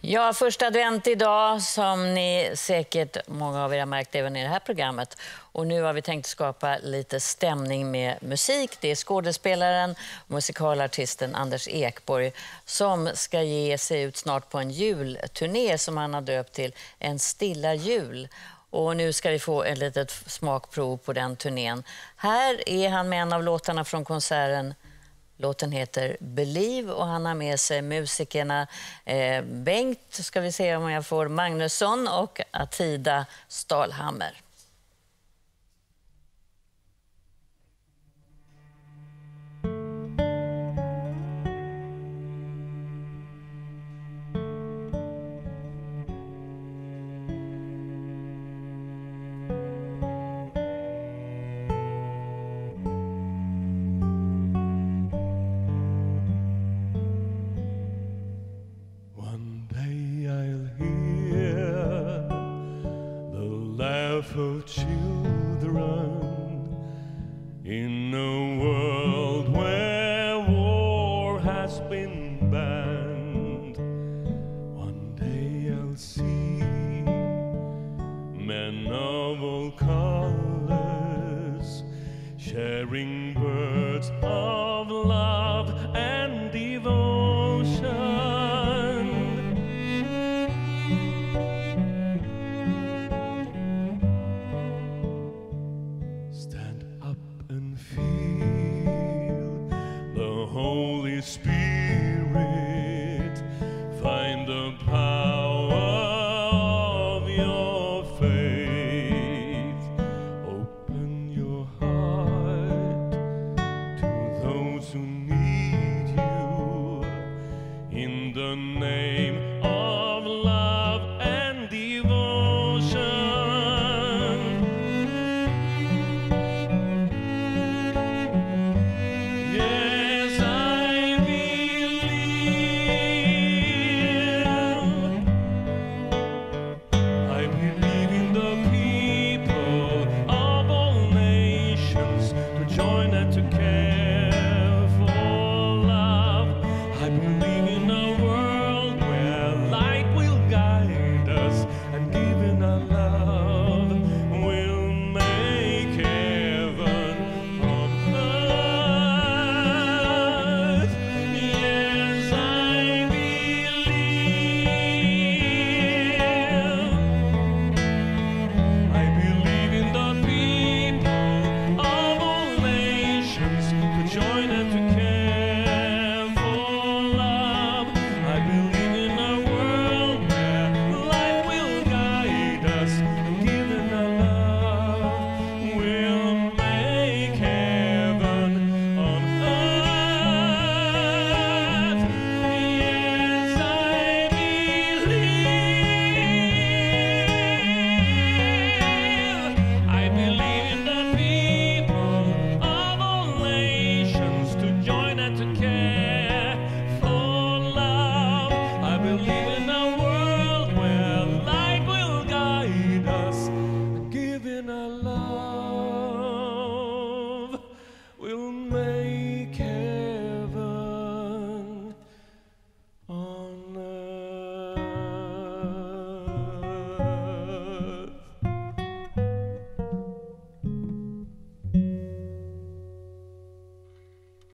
Ja, första advent idag som ni säkert många av er har märkt även i det här programmet. Och nu har vi tänkt skapa lite stämning med musik. Det är skådespelaren och musikalartisten Anders Ekborg som ska ge sig ut snart på en julturné som han har döpt till En stilla jul. Och nu ska vi få ett litet smakprov på den turnén. Här är han med en av låtarna från konserten Låten heter Believe och han har med sig musikerna eh, Bengt, ska vi se om jag får, Magnusson och Atida Stalhammer. Children in a world where war has been banned. One day I'll see men of all colors sharing Spirit, find the power of your faith. Open your heart to those who need you in the name. had to